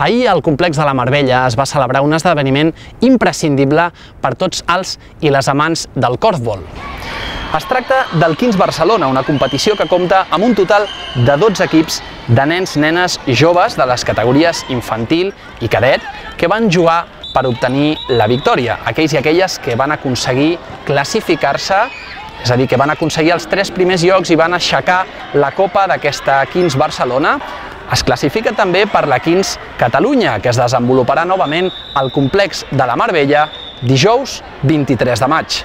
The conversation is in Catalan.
Ahir al complex de la Marbella es va celebrar un esdeveniment imprescindible per tots els i les amants del korfball. Es tracta del 15 Barcelona, una competició que compta amb un total de 12 equips de nens, nenes joves de les categories infantil i cadet que van jugar per obtenir la victòria, aquells i aquelles que van aconseguir classificar-se és a dir, que van aconseguir els tres primers llocs i van aixecar la copa d'aquesta 15 Barcelona. Es classifica també per la 15 Catalunya, que es desenvoluparà novament al complex de la Marbella dijous 23 de maig.